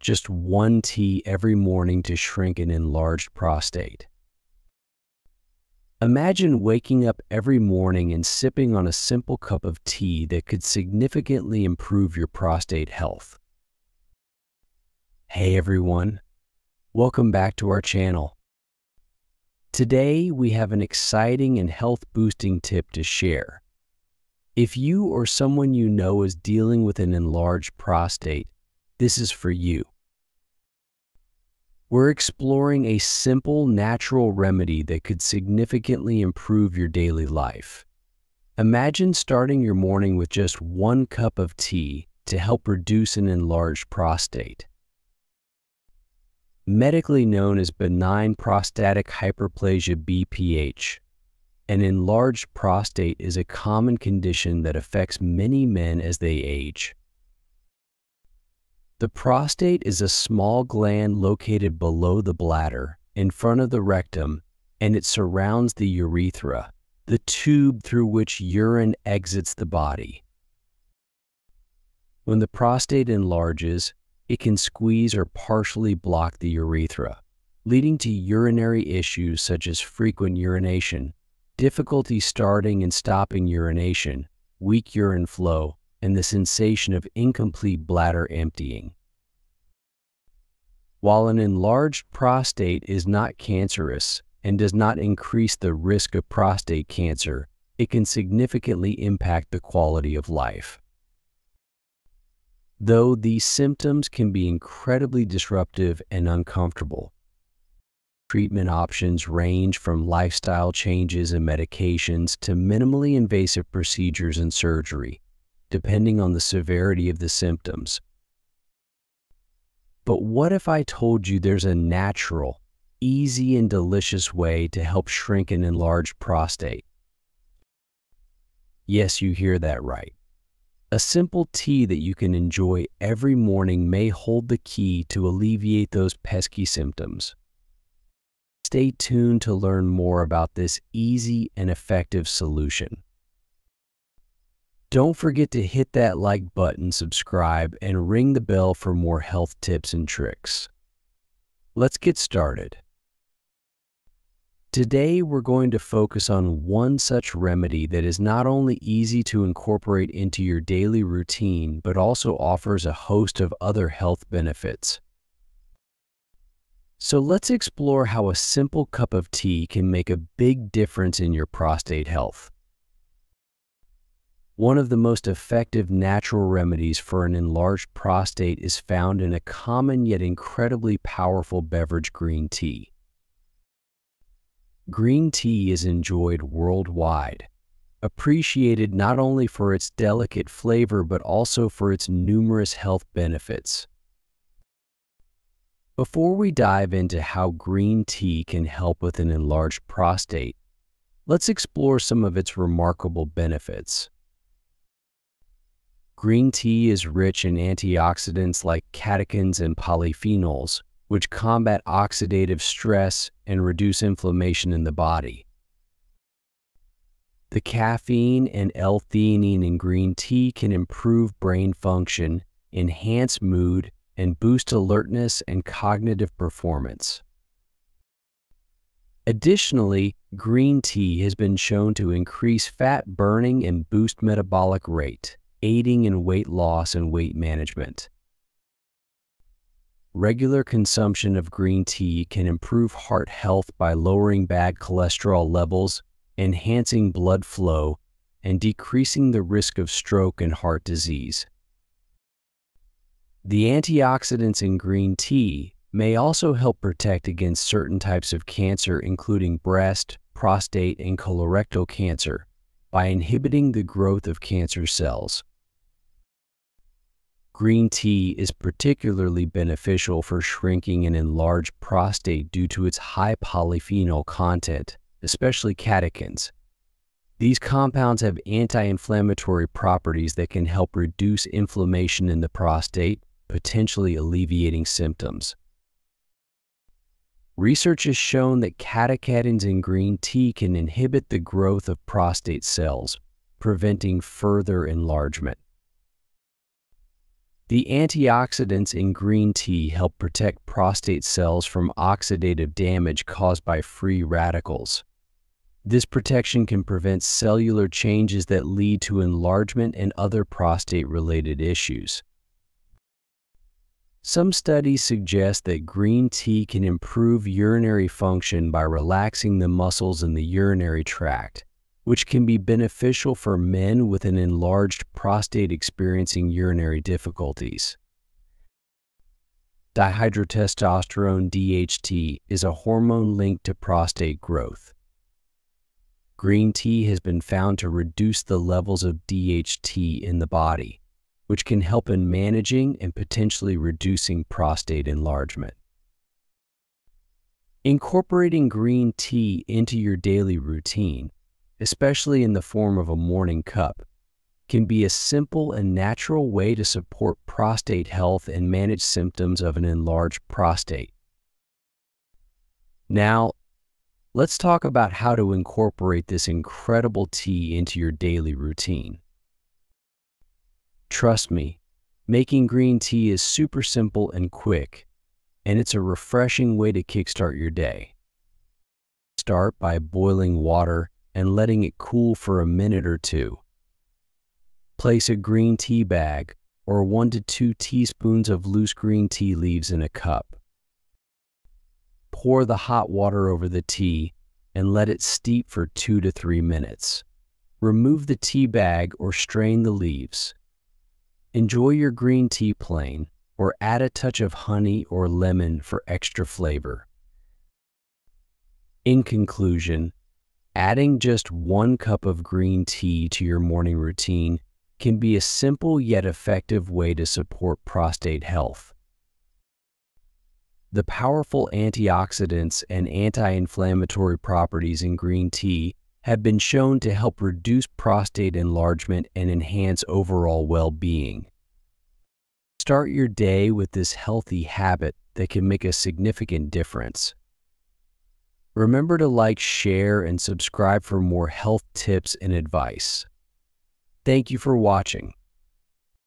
just one tea every morning to shrink an enlarged prostate. Imagine waking up every morning and sipping on a simple cup of tea that could significantly improve your prostate health. Hey everyone, welcome back to our channel. Today we have an exciting and health boosting tip to share. If you or someone you know is dealing with an enlarged prostate, this is for you. We're exploring a simple, natural remedy that could significantly improve your daily life. Imagine starting your morning with just one cup of tea to help reduce an enlarged prostate. Medically known as benign prostatic hyperplasia BPH, an enlarged prostate is a common condition that affects many men as they age. The prostate is a small gland located below the bladder, in front of the rectum, and it surrounds the urethra, the tube through which urine exits the body. When the prostate enlarges, it can squeeze or partially block the urethra, leading to urinary issues such as frequent urination, difficulty starting and stopping urination, weak urine flow, and the sensation of incomplete bladder emptying. While an enlarged prostate is not cancerous and does not increase the risk of prostate cancer, it can significantly impact the quality of life. Though these symptoms can be incredibly disruptive and uncomfortable, Treatment options range from lifestyle changes and medications to minimally invasive procedures and surgery, depending on the severity of the symptoms. But what if I told you there's a natural, easy, and delicious way to help shrink an enlarged prostate? Yes, you hear that right. A simple tea that you can enjoy every morning may hold the key to alleviate those pesky symptoms. Stay tuned to learn more about this easy and effective solution. Don't forget to hit that like button, subscribe, and ring the bell for more health tips and tricks. Let's get started. Today, we're going to focus on one such remedy that is not only easy to incorporate into your daily routine, but also offers a host of other health benefits. So let's explore how a simple cup of tea can make a big difference in your prostate health. One of the most effective natural remedies for an enlarged prostate is found in a common yet incredibly powerful beverage green tea. Green tea is enjoyed worldwide, appreciated not only for its delicate flavor but also for its numerous health benefits. Before we dive into how green tea can help with an enlarged prostate, let's explore some of its remarkable benefits. Green tea is rich in antioxidants like catechins and polyphenols, which combat oxidative stress and reduce inflammation in the body. The caffeine and L-theanine in green tea can improve brain function, enhance mood, and boost alertness and cognitive performance. Additionally, green tea has been shown to increase fat burning and boost metabolic rate, aiding in weight loss and weight management. Regular consumption of green tea can improve heart health by lowering bad cholesterol levels, enhancing blood flow, and decreasing the risk of stroke and heart disease. The antioxidants in green tea may also help protect against certain types of cancer, including breast, prostate, and colorectal cancer, by inhibiting the growth of cancer cells. Green tea is particularly beneficial for shrinking an enlarged prostate due to its high polyphenol content, especially catechins. These compounds have anti-inflammatory properties that can help reduce inflammation in the prostate, potentially alleviating symptoms. Research has shown that catechins in green tea can inhibit the growth of prostate cells, preventing further enlargement. The antioxidants in green tea help protect prostate cells from oxidative damage caused by free radicals. This protection can prevent cellular changes that lead to enlargement and other prostate related issues. Some studies suggest that green tea can improve urinary function by relaxing the muscles in the urinary tract, which can be beneficial for men with an enlarged prostate experiencing urinary difficulties. Dihydrotestosterone DHT is a hormone linked to prostate growth. Green tea has been found to reduce the levels of DHT in the body, which can help in managing and potentially reducing prostate enlargement. Incorporating green tea into your daily routine, especially in the form of a morning cup, can be a simple and natural way to support prostate health and manage symptoms of an enlarged prostate. Now, let's talk about how to incorporate this incredible tea into your daily routine. Trust me, making green tea is super simple and quick, and it's a refreshing way to kickstart your day. Start by boiling water and letting it cool for a minute or two. Place a green tea bag or 1 to 2 teaspoons of loose green tea leaves in a cup. Pour the hot water over the tea and let it steep for 2 to 3 minutes. Remove the tea bag or strain the leaves. Enjoy your green tea plain or add a touch of honey or lemon for extra flavor. In conclusion, adding just one cup of green tea to your morning routine can be a simple yet effective way to support prostate health. The powerful antioxidants and anti inflammatory properties in green tea have been shown to help reduce prostate enlargement and enhance overall well being. Start your day with this healthy habit that can make a significant difference. Remember to like, share, and subscribe for more health tips and advice. Thank you for watching.